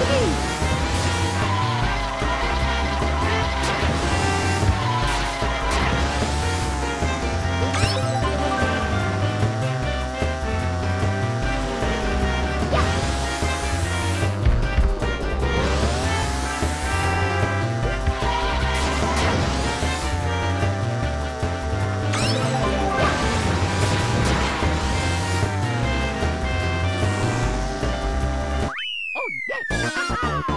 Woohoo! Ha ha ha!